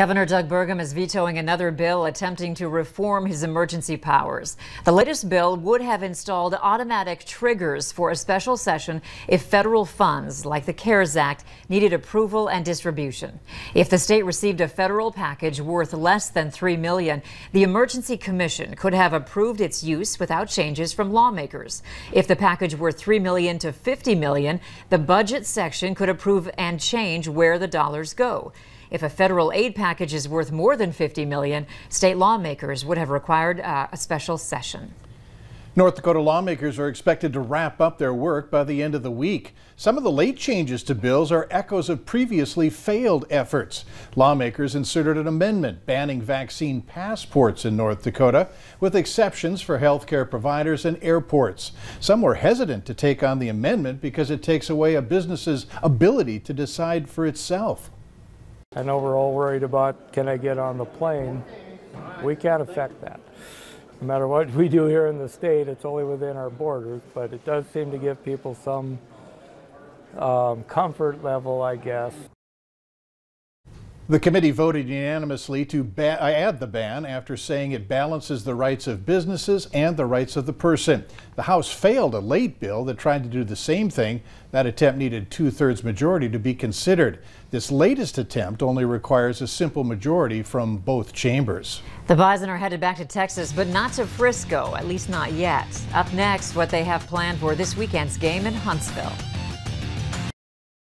Governor Doug Burgum is vetoing another bill attempting to reform his emergency powers. The latest bill would have installed automatic triggers for a special session if federal funds, like the CARES Act, needed approval and distribution. If the state received a federal package worth less than 3 million, the Emergency Commission could have approved its use without changes from lawmakers. If the package were 3 million to 50 million, the budget section could approve and change where the dollars go. If a federal aid package is worth more than 50 million, state lawmakers would have required uh, a special session. North Dakota lawmakers are expected to wrap up their work by the end of the week. Some of the late changes to bills are echoes of previously failed efforts. Lawmakers inserted an amendment banning vaccine passports in North Dakota, with exceptions for healthcare providers and airports. Some were hesitant to take on the amendment because it takes away a business's ability to decide for itself. I know we're all worried about can I get on the plane. We can't affect that. No matter what we do here in the state, it's only within our borders, but it does seem to give people some um, comfort level, I guess. The committee voted unanimously to add the ban after saying it balances the rights of businesses and the rights of the person. The House failed a late bill that tried to do the same thing. That attempt needed two-thirds majority to be considered. This latest attempt only requires a simple majority from both chambers. The Bison are headed back to Texas, but not to Frisco, at least not yet. Up next, what they have planned for this weekend's game in Huntsville.